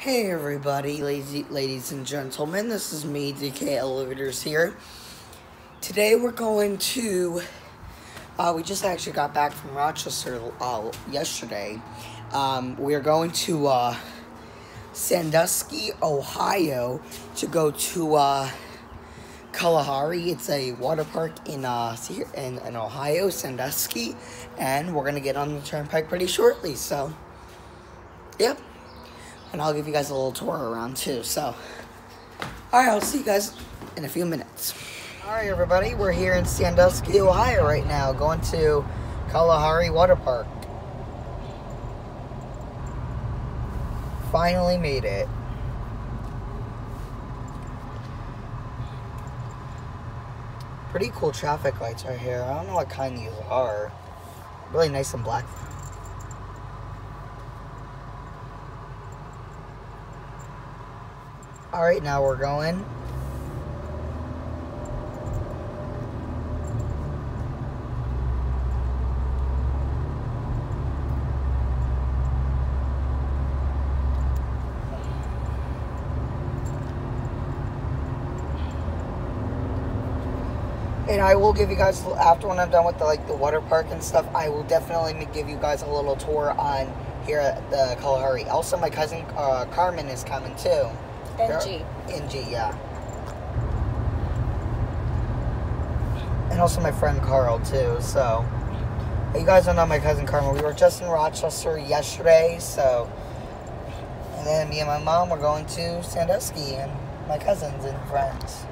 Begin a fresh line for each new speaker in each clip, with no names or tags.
Hey everybody, ladies and gentlemen, this is me, DK Elevators here. Today we're going to, uh, we just actually got back from Rochester uh, yesterday. Um, we're going to uh, Sandusky, Ohio to go to uh, Kalahari. It's a water park in, uh, in, in Ohio, Sandusky, and we're going to get on the turnpike pretty shortly, so, yep and I'll give you guys a little tour around too. So, all right, I'll see you guys in a few minutes. All right, everybody, we're here in Sandusky, Ohio right now, going to Kalahari Water Park. Finally made it. Pretty cool traffic lights right here. I don't know what kind these are. Really nice and black. All right, now we're going. And I will give you guys after when I'm done with the like the water park and stuff. I will definitely give you guys a little tour on here at the Kalahari. Also, my cousin uh, Carmen is coming too.
NG.
NG, yeah. And also my friend Carl, too, so. You guys don't know my cousin Carmen. We were just in Rochester yesterday, so. And then me and my mom were going to Sandusky and my cousins and friends.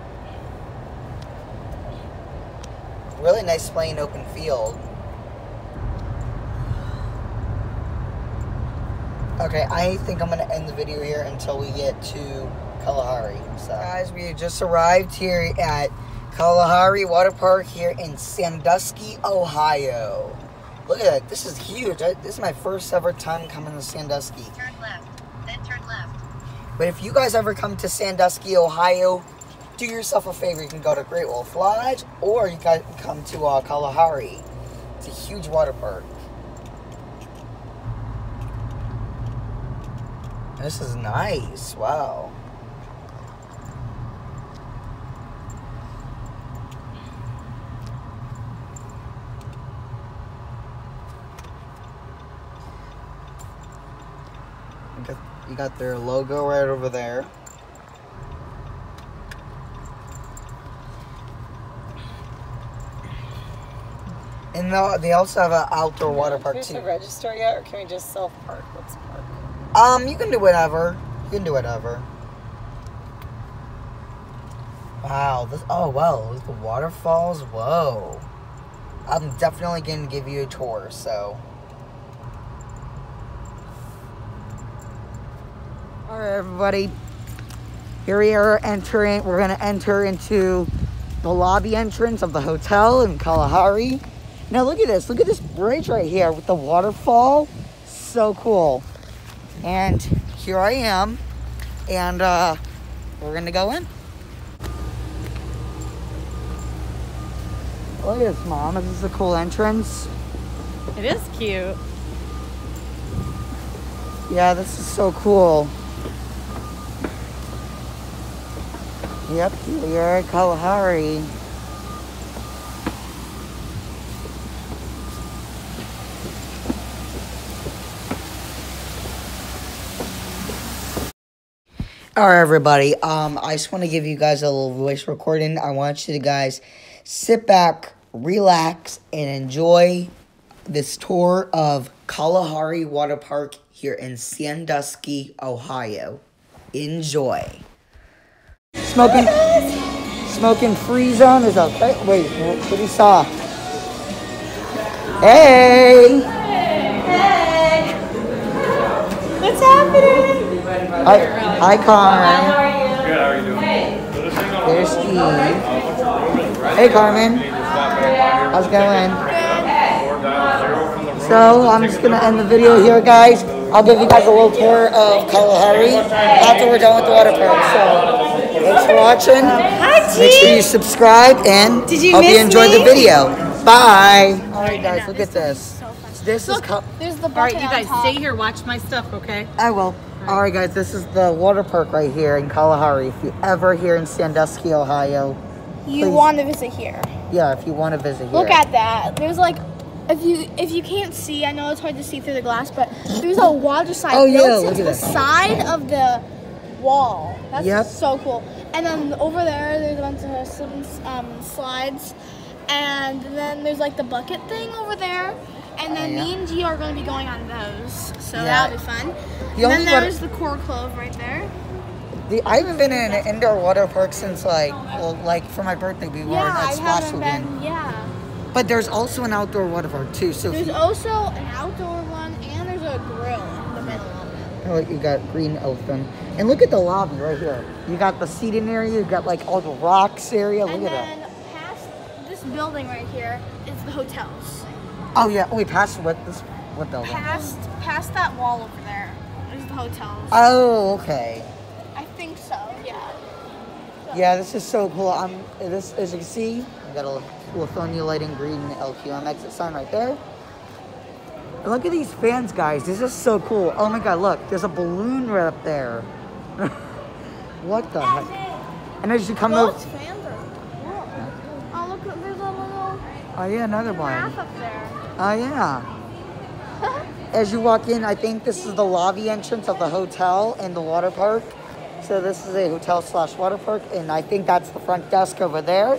Really nice plain open field. Okay, I think I'm going to end the video here until we get to Kalahari. So, guys, we just arrived here at Kalahari Water Park here in Sandusky, Ohio. Look at that. This is huge. I, this is my first ever time coming to Sandusky.
Turn left, then turn left.
But if you guys ever come to Sandusky, Ohio, do yourself a favor. You can go to Great Wolf Lodge or you can come to uh, Kalahari. It's a huge water park. This is nice. Wow. You got, you got their logo right over there. And they also have an outdoor water park too.
Can we register yet, or can we just self park? Let's park.
Um, you can do whatever. You can do whatever. Wow, this oh wow, the waterfalls, whoa. I'm definitely going to give you a tour, so. Alright everybody. Here we are entering we're gonna enter into the lobby entrance of the hotel in Kalahari. Now look at this, look at this bridge right here with the waterfall. So cool. And here I am. And uh, we're going to go in. Look at this, Mom. This is a cool entrance.
It is cute.
Yeah, this is so cool. Yep, we are at Kalahari. All right, everybody. Um, I just want to give you guys a little voice recording. I want you to guys sit back, relax, and enjoy this tour of Kalahari Water Park here in Sandusky, Ohio. Enjoy. Smoking, smoking free zone is okay. Wait, what do you saw? Hey.
Hey. What's happening?
Hi, hi, Carmen.
How are you? Good. How are you doing?
There's Steve. Hey, Carmen. How's it going? So I'm just gonna end the video here, guys. I'll give you guys a little tour of Kalahari after we're done with the water park. So thanks for watching.
Hi, T.
Make sure you subscribe and
Did you
hope you enjoyed
me?
the video. Bye. All right, guys, look at this. This is. Cal-
There's the
All right, you guys stay here. Watch my stuff, okay?
I will.
All
right, guys, this is the water park right here in Kalahari. If you ever here in Sandusky, Ohio,
You
Please.
want to visit here.
yeah, if you want to visit here.
Look at that. There's like, if you if you can't see, I know it's hard to see through the glass, but there's a water slide
Oh, yeah,
built into the
that.
side of the wall. That's
Yep.
so cool. And then over there, there's a bunch of slip and s- um, slides, and then there's like the bucket thing over there. And then
Oh, yeah.
me and G are going to be going on those, so
Yeah.
that'll be fun.
The
and then there's the core clove right there.
The, I haven't been in an indoor water park since like, well, like for my birthday we were
Yeah,
at
I
Splash
haven't
Lagoon.
been. Yeah.
But there's also an outdoor water park too. So
There's also an outdoor one, and there's a grill in the middle of it.
oh, you got green elephant, and look at the lobby right here. You got the seating area. You got like all the rocks area. Look
and
at that.
And then past this building right here is the hotels.
Oh yeah. we passed what this? What building?
Past past that wall over there is the hotels.
Oh, okay.
I think so. Yeah.
Yeah, this is so cool. I'm this as you can see, I got a Lithonia lighting green LQM exit sign right there. And look at these fans, guys. This is so cool. Oh my god, look, there's a balloon right up there. what the heck? And as you come
Those
over,
fans are cool. Oh look, there's a little
oh yeah, another one.
up there.
Oh yeah. As you walk in, I think this is the lobby entrance of the hotel and the water park. So this is a hotel slash water park, and I think that's the front desk over there.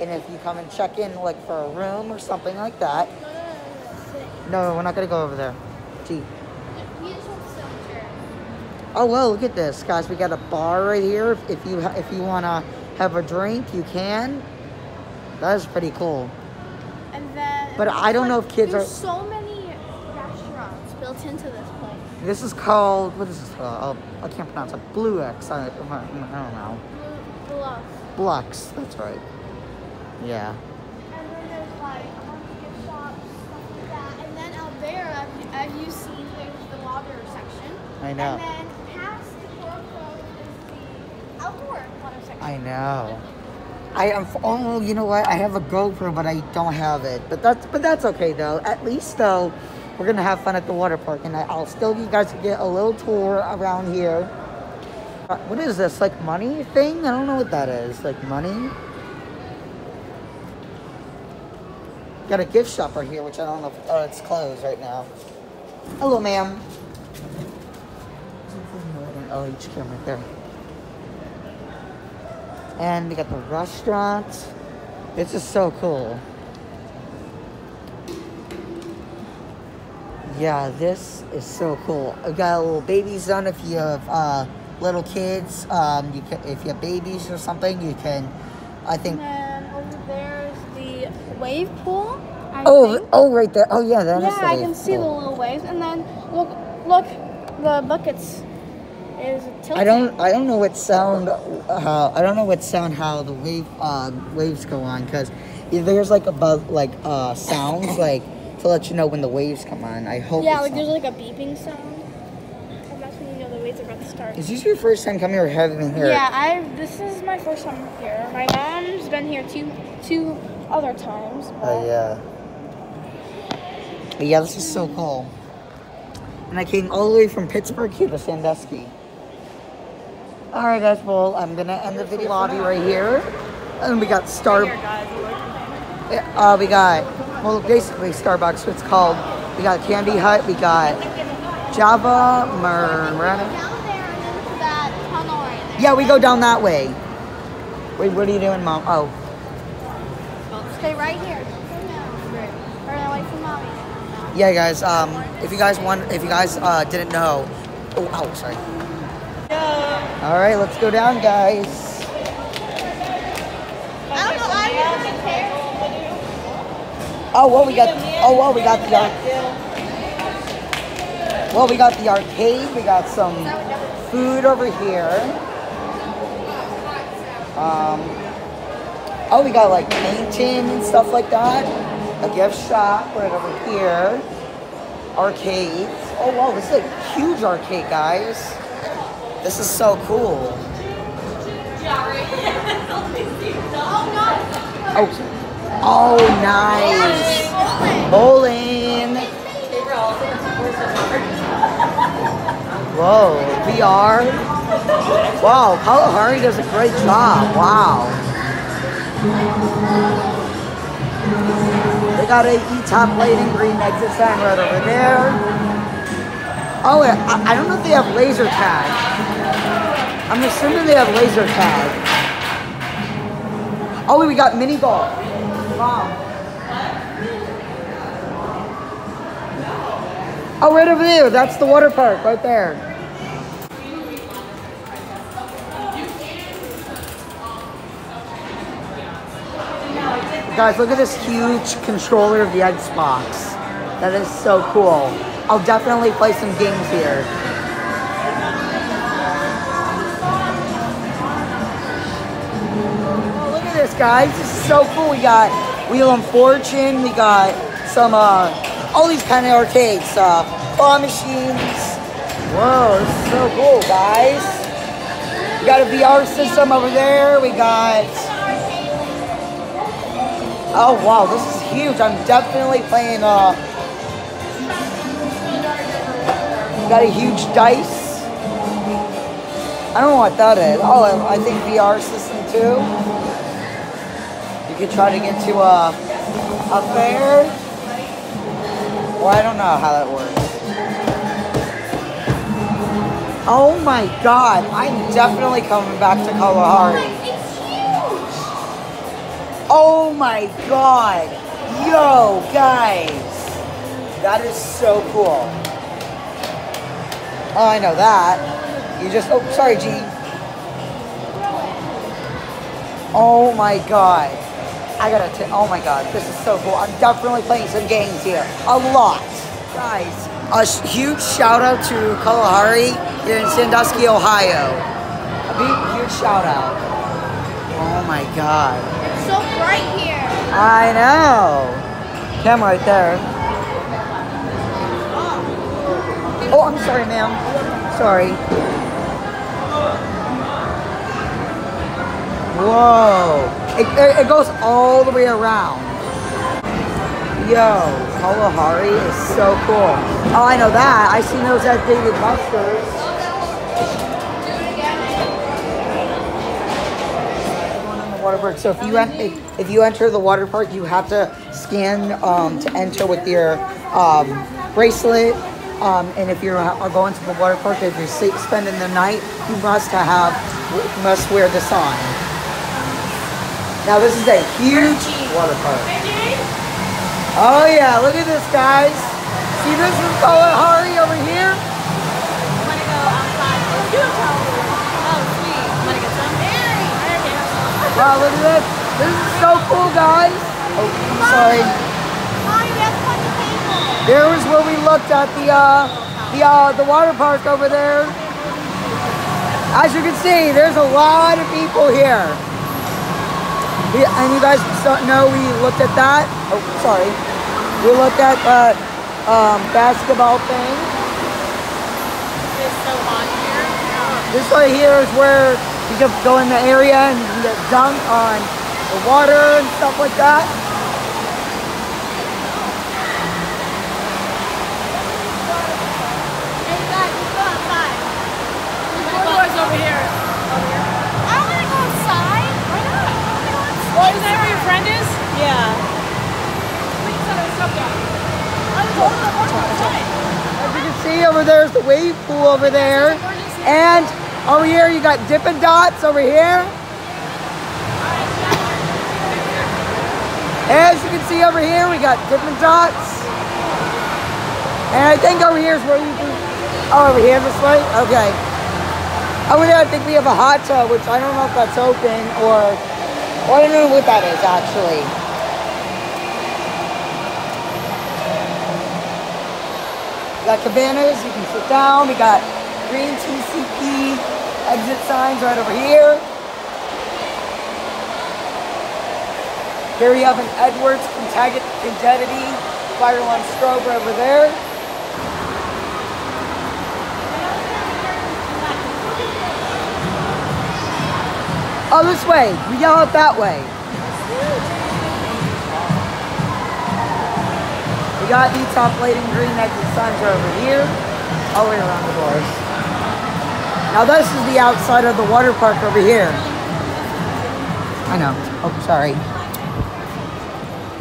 And if you come and check in, like for a room or something like that, no, we're not gonna go over there. Gee. Oh well, look at this, guys. We got a bar right here. If- If you if you wanna have a drink, you can. That is pretty cool. But I don't know if kids
there's
are-
so many restaurants built into this place.
This is called what is this? Uh, I can't pronounce it. Blue X. I, I don't know.
Blue Bluff.
Blux. That's right. Yeah.
And then there's like a bunch of gift shops, stuff like that. And then out there, have you, seen there's the water section?
I know.
And then past the Coral is the outdoor water section.
I know. I am. Oh, you know what? I have a GoPro, but I don't have it. But that's but that's okay though. At least though, we're gonna have fun at the water park, and I'll still you guys get a little tour around here. Uh, What is this? Like money thing? I don't know what that is. Like money. Got a gift shop right here, which I don't know if oh, it's closed right now. Hello, ma'am. Oh, camera right there. And we got the restaurant. This is so cool. Yeah, this is so cool. I got a little baby zone if you have uh, little kids. Um, you can, if you have babies or something, you can. I think.
And then over there is the wave pool. I
Oh,
think.
oh, right there. Oh, yeah, that is.
yeah, I can see the little waves. And then look, look, the buckets.
I don't. I don't know what sound. How I don't know what sound how the wave uh, waves go on because there's like above like uh, sounds like to let you know when the waves come on. I hope.
Yeah, like there's like a beeping sound. And that's when you know the waves are about to start.
Is this your first time coming or have you been here?
Yeah, I. This is my first time here. My mom's been here two two other times.
Oh yeah. But yeah, this is so cool. And I came all the way from Pittsburgh here to Sandusky. All right, guys. Well, I'm gonna end the video lobby right here, and we got Star. Uh, we got well, basically Starbucks. It's called. We got Candy Hut. We got Java Marana.
Down there and then to that tunnel right there.
Yeah, we go down that way. Wait, what are you doing, Mom? Oh,
Stay right here. Or away from mommy.
yeah, guys. Um, if you guys want, if you guys uh, didn't know, oh, ow, sorry. All right, let's go down, guys.
I don't know. I didn't.
Oh, well, we got. Oh, well, we got the. Ar- well, we got the arcade. We got some food over here. Um. Oh, we got like painting and stuff like that. A gift shop right over here. Arcades. Oh, wow, this is a huge arcade, guys. This is so cool. Oh, oh, nice. Bowling. Whoa, VR. Wow, Kalahari does a great job. Wow. They got a E-top lighting green exit sign right over there. Oh, I, I don't know if they have laser tag. I'm assuming they have laser tag. Oh, we got mini golf. Wow. Oh, right over there. That's the water park right there. Guys, look at this huge controller of the Xbox. That is so cool. I'll definitely play some games here. Guys. This is so cool. We got Wheel of Fortune. We got some, uh, all these kind of arcades. Uh, claw machines. Whoa, this is so cool, guys. We got a VR system over there. We got Oh wow, this is huge. I'm definitely playing uh got a huge dice. I don't know what that is. Oh, I think VR system too. You could try to get to a a fair. Well, I don't know how that works. Oh my god, I'm definitely coming back to Kalahari. Oh my god. Yo, guys. That is so cool. Oh, I know that. You just, oh, sorry, G. Oh my god. I gotta, t- oh my god, this is so cool. I'm definitely playing some games here. A lot. Guys, a huge shout out to Kalahari here in Sandusky, Ohio. A big, huge shout out. Oh my god.
It's so bright here.
I know. Cam right there. Oh, I'm sorry, ma'am. Sorry. Whoa. It, it, goes all the way around. Yo, Kalahari is so cool. Oh, I know that. I seen those at Dave & Buster's. Water park. So if you if, if you enter the water park, you have to scan um, to enter with your um, bracelet. Um, and if you're uh, going to the water park, if you're spending the night, you must have must wear this on. Now this is a huge water park. Oh yeah, look at this, guys. See this is Kalahari over here.
wanna go outside. Oh, sweet. Wanna get some?
Wow, look at this. This is so cool, guys. Oh, I'm sorry. There was where we looked at the uh, the uh, the water park over there. As you can see, there's a lot of people here. We- and you guys know we looked at that. Oh, sorry. We looked at the um, basketball thing.
It's so hot here.
This right here is where you can go in the area and you can get dunked on the water and stuff like that.
Hey, guys, let's go outside.
Boys over here.
I don't want to go outside. Why not?
Well, is that where your friend is? Yeah.
As you can see over there is the wave pool over there. And over here you got Dippin' Dots over here. As you can see over here we got Dippin' Dots. And I think over here is where you can, oh over here this way? Okay. Over there I think we have a hot tub which I don't know if that's open or, I don't know what that is actually. We got cabanas, you can sit down. We got green TCP exit signs right over here. Here we have an Edwards Integrity fire alarm strobe over there. Oh, this way. We yell out that way. Got E-top lighting green exit signs are over here. All the way around the doors. Now this is the outside of the water park over here. I know. Oh, sorry.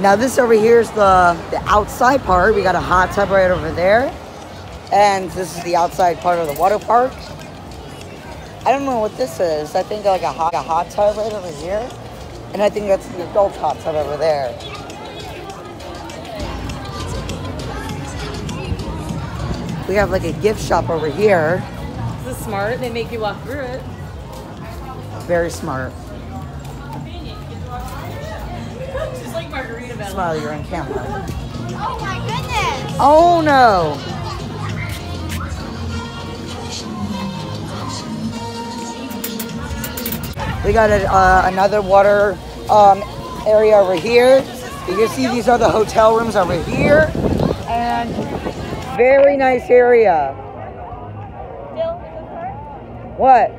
Now this over here is the, the outside part. We got a hot tub right over there. And this is the outside part of the water park. I don't know what this is. I think like a hot, a hot tub right over here. And I think that's the adult hot tub over there. We have like a gift shop over here.
This is smart. They make you walk through it.
Very smart.
Just like Margaritaville.
Smile, you're on camera.
Oh my goodness.
Oh no! We got a, uh, another water um, area over here. You can see these are the hotel rooms over here. And very nice area. What?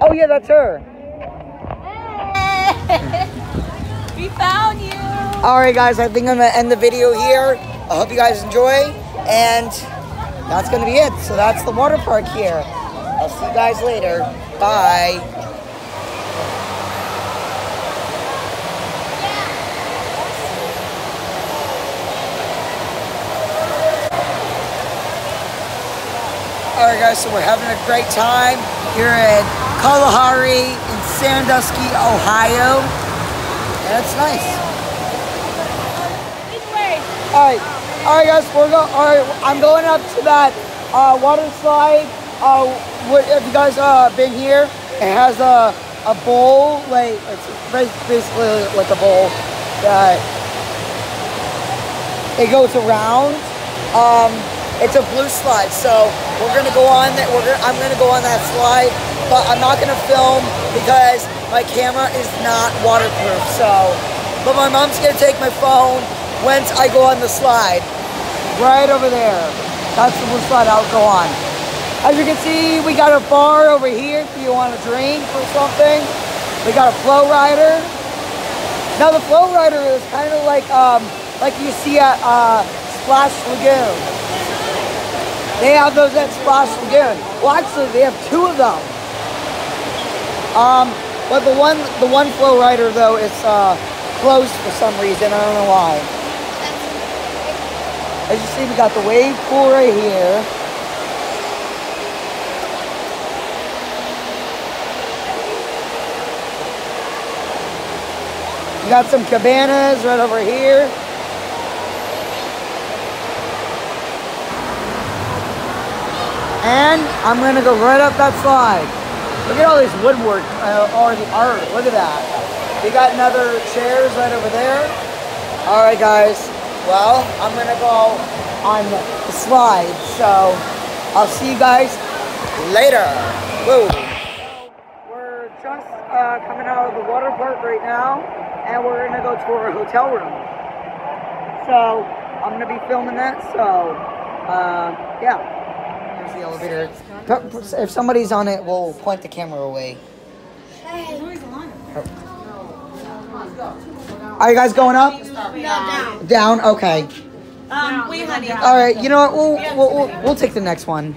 Oh yeah, that's her.
We found you.
All right, guys, I think I'm gonna end the video here. I hope you guys enjoy, and that's gonna be it. So that's the water park here. I'll see you guys later. Bye. All right, guys, so we're having a great time here at Kalahari in Sandusky, Ohio. And it's nice. All right, all right, guys. We're going. All right, I'm going up to that uh, water slide. Uh, what, have you guys uh, been here? It has a a bowl, like it's basically like a bowl that it goes around. Um, it's a blue slide, so we're gonna go on that. We're gonna, I'm gonna go on that slide, but I'm not gonna film because my camera is not waterproof. So, but my mom's gonna take my phone once I go on the slide, right over there. That's the blue slide I'll go on. As you can see, we got a bar over here if you want a drink or something. We got a flow rider. Now the flow rider is kind of like um, like you see at uh, Splash Lagoon. They have those Splash Lagoon. Well, actually, they have two of them. Um, but the one the one flow rider though is uh, closed for some reason. I don't know why. As you see, we got the wave pool right here. We got some cabanas right over here. And I'm gonna go right up that slide. Look at all this woodwork uh, or the art. Look at that. We got another chairs right over there. All right, guys. Well, I'm gonna go on the slide. So I'll see you guys later. Woo. We're just uh, coming out of the water park right now, and we're gonna go to our hotel room. So I'm gonna be filming that. So uh, yeah. Here's the elevator. If somebody's on it, we'll point the camera away. Are you guys going up? Down. Okay.
Um, wait, honey.
All right. You know what? We'll we'll, we'll, we'll take the next one.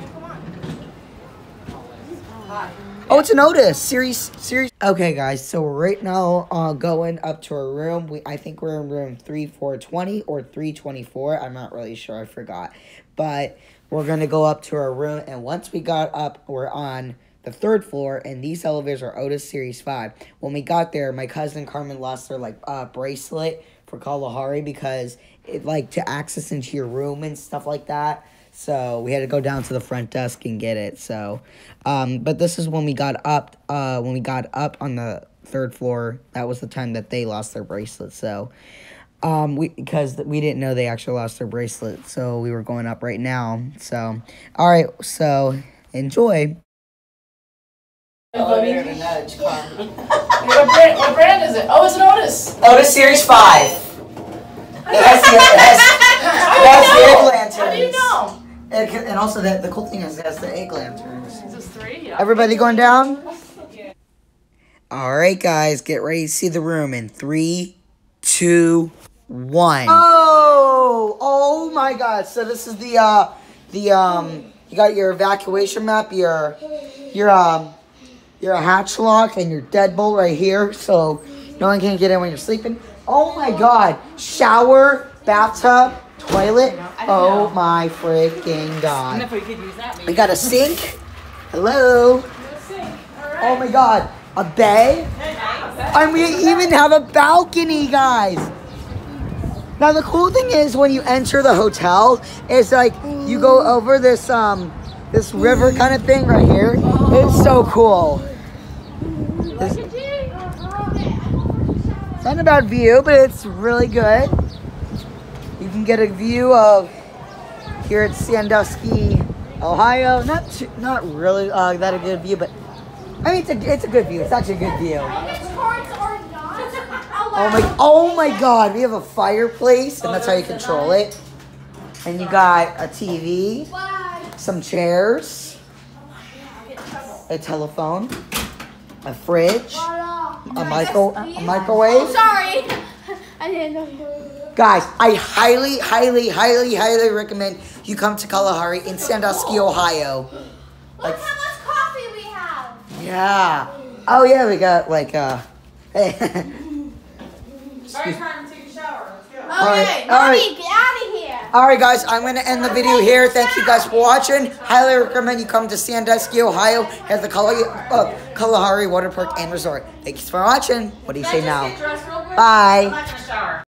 Oh, it's an Otis series. Series. Okay, guys. So right now, uh, going up to our room. We I think we're in room three four twenty or three twenty four. I'm not really sure. I forgot. But we're gonna go up to our room, and once we got up, we're on the third floor, and these elevators are Otis Series Five. When we got there, my cousin Carmen lost her like uh, bracelet for Kalahari because it like to access into your room and stuff like that. So we had to go down to the front desk and get it. So, um, but this is when we got up. Uh, when we got up on the third floor, that was the time that they lost their bracelet. So, um, we because we didn't know they actually lost their bracelet. So we were going up right now. So, all right. So enjoy.
What brand, what brand is it? Oh, it's an Otis.
Otis Series Five. It has the, it has, it has the egg lanterns.
How do you know?
And, can- and also, that the cool thing is, it has the egg lanterns.
Is this three? Yeah.
Everybody going down? All right, guys, get ready to see the room in three, two, one. Oh, oh my God! So this is the uh, the um, You got your evacuation map, your your um your hatch lock, and your deadbolt right here, so no one can get in when you're sleeping. Oh my God! Shower, bathtub, toilet. Oh my freaking God!
we that.
We got a sink. Hello. Oh my God! A bay. And we even have a balcony, guys. Now the cool thing is when you enter the hotel, it's like you go over this um this river kind of thing right here. It's so cool. It's, it's not a bad view, but it's really good. You can get a view of here at Sandusky, Ohio. Not too, not really uh, that a good view, but I mean it's a it's a good view. It's actually a good view. Oh my, oh my God! We have a fireplace, and that's how you control it. And you got a TV, some chairs, a telephone, a fridge, a micro, a microwave.
Sorry. I didn't know.
Guys, I highly, highly, highly, highly recommend you come to Kalahari in Sandusky, Ohio.
Look how much coffee we have.
Yeah. Oh yeah, we got like uh. Hey.
Alright, time to take a shower. Let's go.
Okay,
all right.
mommy, get out of here.
All right, guys, I'm going to end the video here. Thank you guys for watching. Highly recommend you come to Sandusky, Ohio at the Kala- uh, Kalahari Water Park and Resort. Thanks for watching. What do you say now?
Get dressed real quick.
Bye.